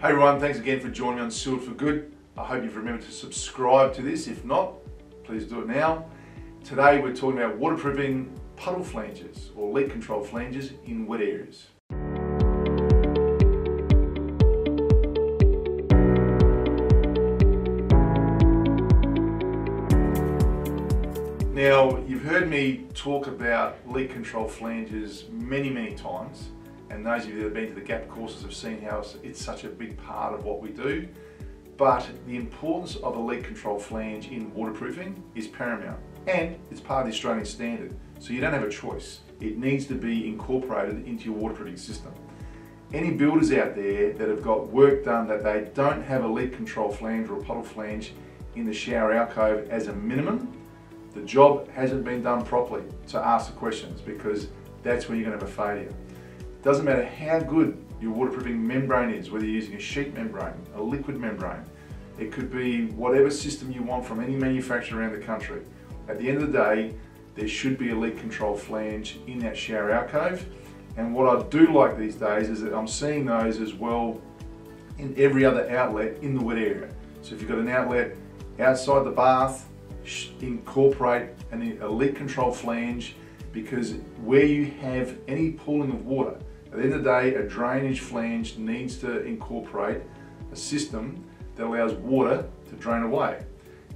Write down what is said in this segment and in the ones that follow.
Hey everyone, thanks again for joining me on Sealed for Good. I hope you've remembered to subscribe to this. If not, please do it now. Today we're talking about waterproofing puddle flanges or leak control flanges in wet areas. Now, you've heard me talk about leak control flanges many, many times, and those of you that have been to the GAPP courses have seen how it's, such a big part of what we do. But the importance of a leak control flange in waterproofing is paramount, and it's part of the Australian standard, so you don't have a choice. It needs to be incorporated into your waterproofing system. Any builders out there that have got work done that they don't have a leak control flange or a puddle flange in the shower alcove as a minimum, the job hasn't been done properly to ask the questions because that's where you're going to have a failure. Doesn't matter how good your waterproofing membrane is, whether you're using a sheet membrane, a liquid membrane, it could be whatever system you want from any manufacturer around the country. At the end of the day, there should be a leak control flange in that shower alcove. And what I do like these days is that I'm seeing those as well in every other outlet in the wet area. So if you've got an outlet outside the bath, incorporate a leak control flange because where you have any pooling of water, at the end of the day, a drainage flange needs to incorporate a system that allows water to drain away.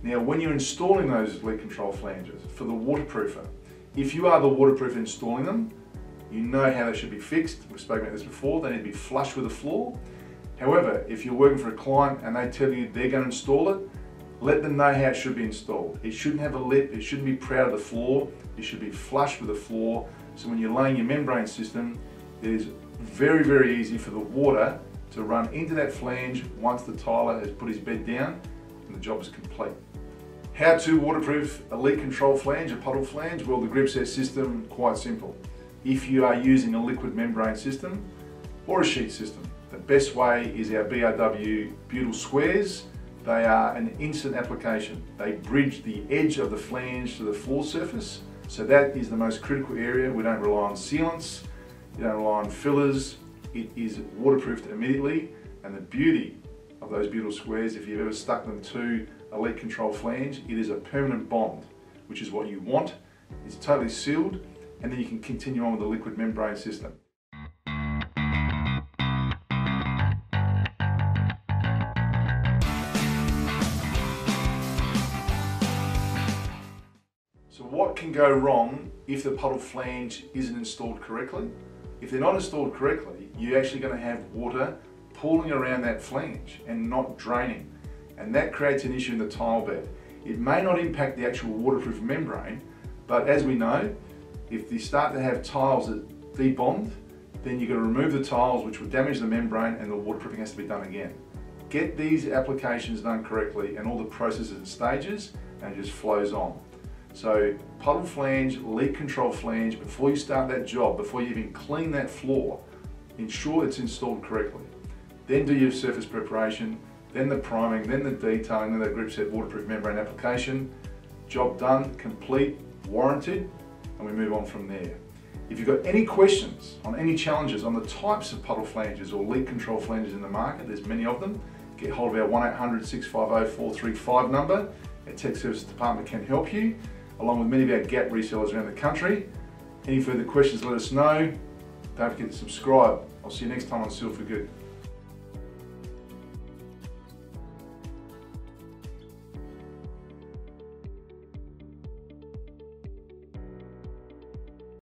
Now, when you're installing those leak control flanges for the waterproofer, if you are the waterproofer installing them, you know how they should be fixed. We've spoken about this before. They need to be flush with the floor. However, if you're working for a client and they tell you they're going to install it, let them know how it should be installed. It shouldn't have a lip, it shouldn't be proud of the floor, it should be flush with the floor. So when you're laying your membrane system, it is very, very easy for the water to run into that flange once the tiler has put his bed down and the job is complete. How to waterproof a leak control flange, a puddle flange? Well, the Gripset system, quite simple. If you are using a liquid membrane system or a sheet system, the best way is our BRW butyl squares they are an instant application. They bridge the edge of the flange to the floor surface. So that is the most critical area. We don't rely on sealants, you don't rely on fillers. It is waterproofed immediately. And the beauty of those butyl squares, if you've ever stuck them to a leak control flange, it is a permanent bond, which is what you want. It's totally sealed, and then you can continue on with the liquid membrane system. So what can go wrong if the puddle flange isn't installed correctly? If they're not installed correctly, you're actually going to have water pooling around that flange and not draining. And that creates an issue in the tile bed. It may not impact the actual waterproof membrane, but as we know, if you start to have tiles that debond, then you're gonna remove the tiles which will damage the membrane and the waterproofing has to be done again. Get these applications done correctly and all the processes and stages and it just flows on. So puddle flange, leak control flange, before you start that job, before you even clean that floor, ensure it's installed correctly. Then do your surface preparation, then the priming, then the detailing, then the Gripset waterproof membrane application. Job done, complete, warranted, and we move on from there. If you've got any questions on any challenges on the types of puddle flanges or leak control flanges in the market, there's many of them, get hold of our 1-800-650-435 number. Our tech services department can help you along with many of our GAPP resellers around the country. Any further questions, let us know. Don't forget to subscribe. I'll see you next time on Sealed for Good.